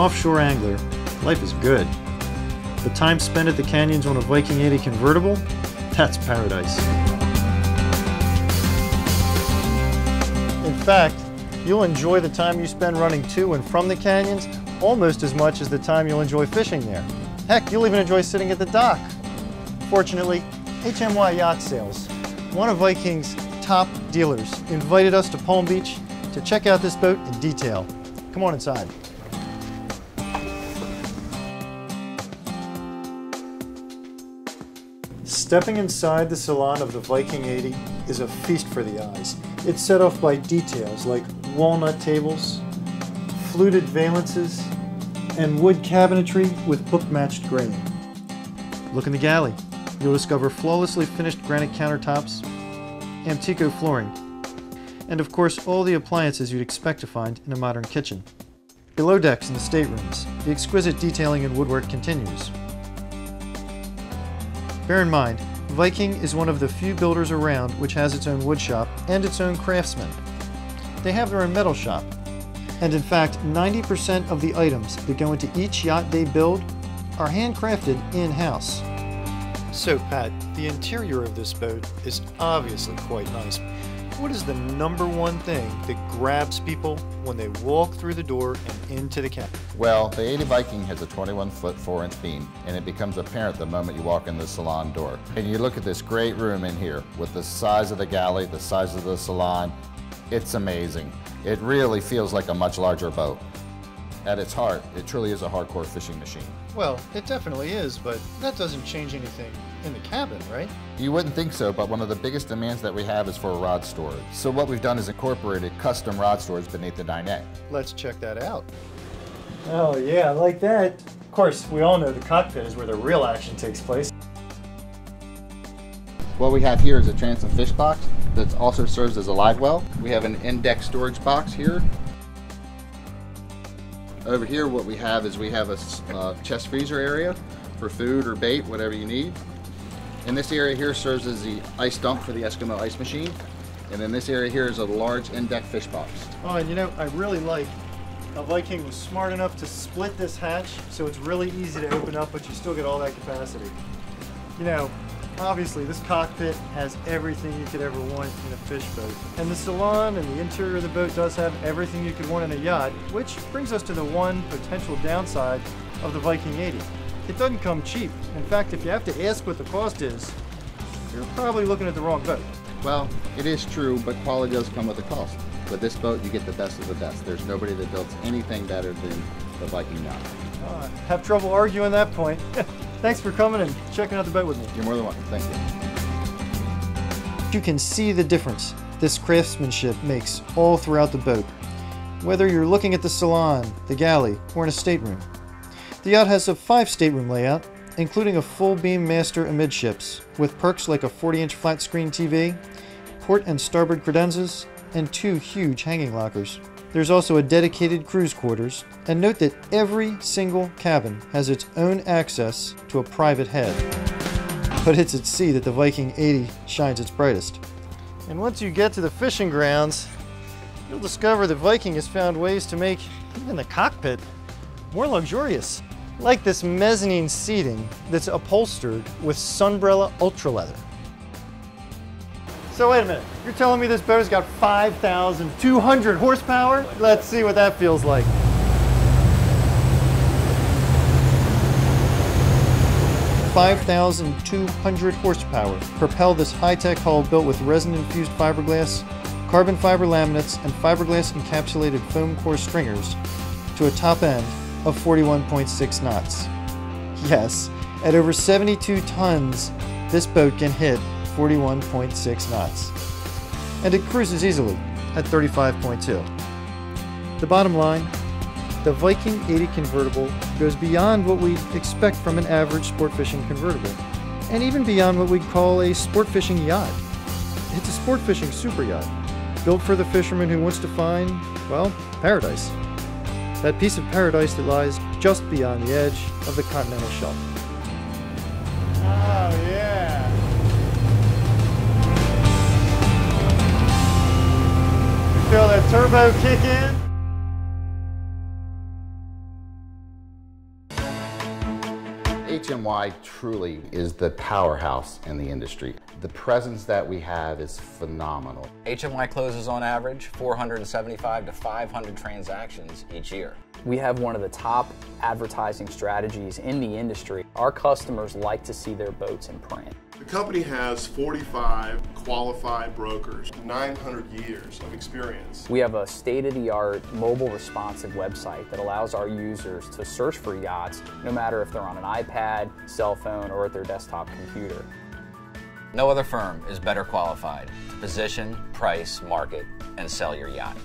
offshore angler, life is good. The time spent at the canyons on a Viking 80 convertible, that's paradise. In fact, you'll enjoy the time you spend running to and from the canyons almost as much as the time you'll enjoy fishing there. Heck, you'll even enjoy sitting at the dock. Fortunately, HMY Yacht Sales, one of Viking's top dealers, invited us to Palm Beach to check out this boat in detail. Come on inside. Stepping inside the salon of the Viking 80 is a feast for the eyes. It's set off by details like walnut tables, fluted valances, and wood cabinetry with book-matched grain. Look in the galley. You'll discover flawlessly finished granite countertops, Amtico flooring, and of course all the appliances you'd expect to find in a modern kitchen. Below decks in the staterooms, the exquisite detailing and woodwork continues. Bear in mind, Viking is one of the few builders around which has its own woodshop and its own craftsmen. They have their own metal shop, and in fact, 90% of the items that go into each yacht they build are handcrafted in-house. So Pat, the interior of this boat is obviously quite nice. What is the number one thing that grabs people when they walk through the door and into the cabin? Well, the 80 Viking has a 21 foot 4 inch beam, and it becomes apparent the moment you walk in the salon door. And you look at this great room in here with the size of the galley, the size of the salon. It's amazing. It really feels like a much larger boat. At its heart, it truly is a hardcore fishing machine. Well, it definitely is, but that doesn't change anything in the cabin, right? You wouldn't think so, but one of the biggest demands that we have is for a rod storage. So what we've done is incorporated custom rod storage beneath the dinette. Let's check that out. Oh yeah, I like that. Of course, we all know the cockpit is where the real action takes place. What we have here is a transom fish box that also serves as a live well. We have an in-deck storage box here. Over here what we have is we have a uh, chest freezer area for food or bait, whatever you need. And this area here serves as the ice dump for the Eskimo ice machine. And then this area here is a large in-deck fish box. Oh, and you know, I really like how Viking was smart enough to split this hatch so it's really easy to open up, but you still get all that capacity. You know, obviously this cockpit has everything you could ever want in a fish boat. And the salon and the interior of the boat does have everything you could want in a yacht, which brings us to the one potential downside of the Viking 80. It doesn't come cheap. In fact, if you have to ask what the cost is, you're probably looking at the wrong boat. Well, it is true, but quality does come with a cost. With this boat, you get the best of the best. There's nobody that builds anything better than the Viking yacht. Uh, have trouble arguing that point. Thanks for coming and checking out the boat with me. You're more than welcome. Thank you. You can see the difference this craftsmanship makes all throughout the boat. Whether you're looking at the salon, the galley, or in a stateroom. The yacht has a five stateroom layout, including a full beam master amidships, with perks like a 40 inch flat screen TV, port and starboard credenzas, and two huge hanging lockers. There's also a dedicated crew's quarters, and note that every single cabin has its own access to a private head. But it's at sea that the Viking 80 shines its brightest. And once you get to the fishing grounds, you'll discover that Viking has found ways to make even the cockpit more luxurious like this mezzanine seating that's upholstered with Sunbrella Ultra Leather. So wait a minute, you're telling me this boat's got 5,200 horsepower? Let's see what that feels like. Five thousand two hundred horsepower propel this high-tech hull built with resin-infused fiberglass, carbon fiber laminates, and fiberglass encapsulated foam core stringers to a top end of 41.6 knots. Yes, at over 72 tons, this boat can hit 41.6 knots. And it cruises easily at 35.2. The bottom line, the Viking 80 convertible goes beyond what we'd expect from an average sport fishing convertible, and even beyond what we'd call a sport fishing yacht. It's a sport fishing super yacht, built for the fisherman who wants to find, well, paradise that piece of paradise that lies just beyond the edge of the continental shelf. Oh, yeah. turbo kick in. HMY truly is the powerhouse in the industry. The presence that we have is phenomenal. HMY closes on average 475 to 500 transactions each year. We have one of the top advertising strategies in the industry. Our customers like to see their boats in print. The company has 45 qualified brokers, 900 years of experience. We have a state-of-the-art mobile responsive website that allows our users to search for yachts no matter if they're on an iPad, cell phone, or at their desktop computer. No other firm is better qualified to position, price, market, and sell your yacht.